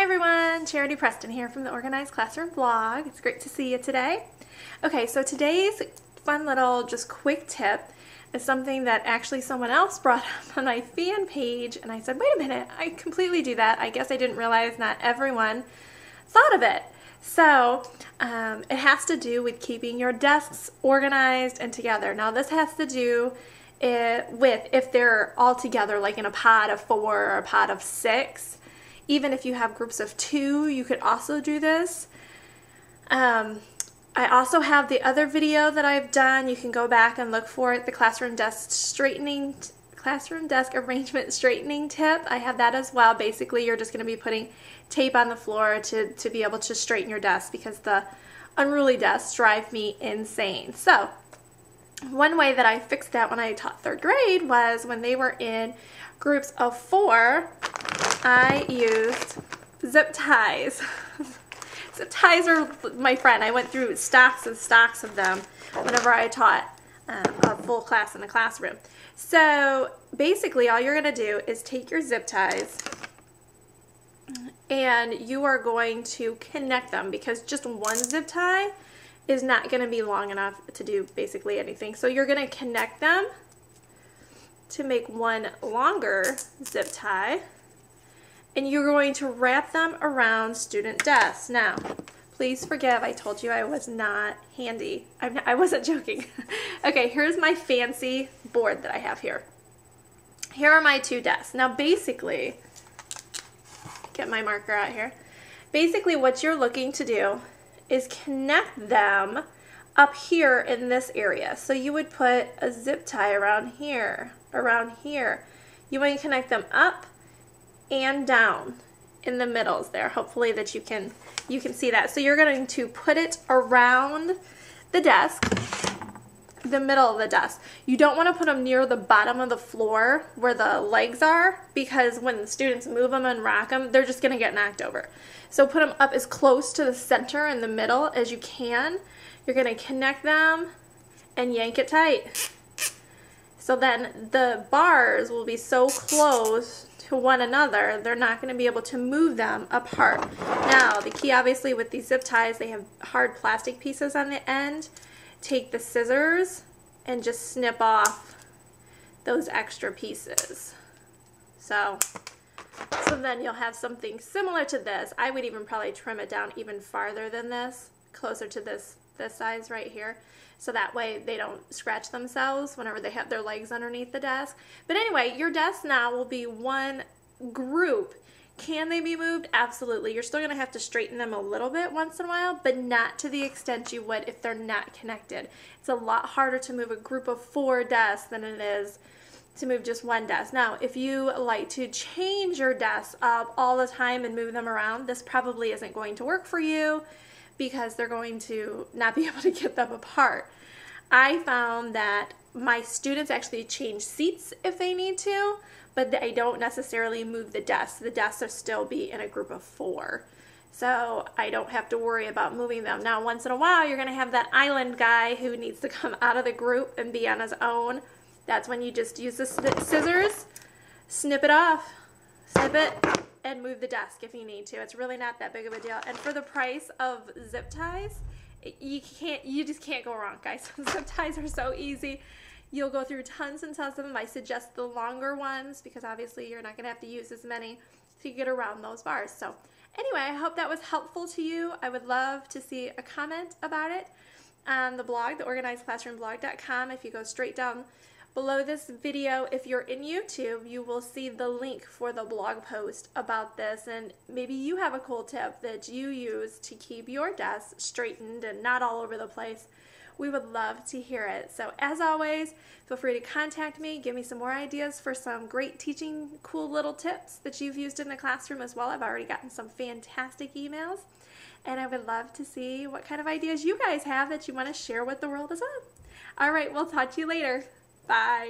Hi everyone, Charity Preston here from the Organized Classroom blog. It's great to see you today. Okay, so today's fun little just quick tip is something that actually someone else brought up on my fan page and I said, wait a minute, I completely do that. I guess I didn't realize not everyone thought of it. So um, it has to do with keeping your desks organized and together. Now this has to do it, eh, with if they're all together like in a pod of four or a pod of six even if you have groups of two, you could also do this. Um, I also have the other video that I've done. You can go back and look for it, the classroom desk straightening classroom desk arrangement straightening tip. I have that as well. Basically, you're just going to be putting tape on the floor to, to be able to straighten your desk because the unruly desks drive me insane. So, one way that I fixed that when I taught third grade was when they were in groups of four, I used zip ties. zip ties are my friend. I went through stacks and stacks of them whenever I taught um, a full class in a classroom. So basically all you're going to do is take your zip ties and you are going to connect them because just one zip tie is not going to be long enough to do basically anything. So you're going to connect them to make one longer zip tie and you're going to wrap them around student desks. Now, please forgive, I told you I was not handy. I'm not, I wasn't joking. okay, here's my fancy board that I have here. Here are my two desks. Now, basically, get my marker out here. Basically, what you're looking to do is connect them up here in this area. So you would put a zip tie around here, around here. You want to connect them up and down in the middles there. Hopefully that you can you can see that. So you're going to put it around the desk, the middle of the desk. You don't want to put them near the bottom of the floor where the legs are because when the students move them and rock them, they're just going to get knocked over. So put them up as close to the center in the middle as you can. You're going to connect them and yank it tight. So then the bars will be so close to one another, they're not going to be able to move them apart. Now, the key obviously with these zip ties, they have hard plastic pieces on the end. Take the scissors and just snip off those extra pieces. So, so then you'll have something similar to this. I would even probably trim it down even farther than this, closer to this, this size right here so that way they don't scratch themselves whenever they have their legs underneath the desk. But anyway, your desk now will be one group. Can they be moved? Absolutely. You're still going to have to straighten them a little bit once in a while, but not to the extent you would if they're not connected. It's a lot harder to move a group of four desks than it is to move just one desk. Now, if you like to change your desks up all the time and move them around, this probably isn't going to work for you because they're going to not be able to get them apart. I found that my students actually change seats if they need to, but they don't necessarily move the desks. The desks will still be in a group of four. So I don't have to worry about moving them. Now, once in a while, you're going to have that island guy who needs to come out of the group and be on his own. That's when you just use the scissors, snip it off, snip it, and move the desk if you need to. It's really not that big of a deal. And for the price of zip ties, you can't you just can't go wrong, guys. zip ties are so easy. You'll go through tons and tons of them. I suggest the longer ones because obviously you're not going to have to use as many to get around those bars. So anyway, I hope that was helpful to you. I would love to see a comment about it on the blog, the organizedclassroomblog.com. If you go straight down Below this video, if you're in YouTube, you will see the link for the blog post about this and maybe you have a cool tip that you use to keep your desk straightened and not all over the place. We would love to hear it. So as always, feel free to contact me, give me some more ideas for some great teaching cool little tips that you've used in the classroom as well. I've already gotten some fantastic emails and I would love to see what kind of ideas you guys have that you want to share with the world as well. All right, we'll talk to you later. Bye.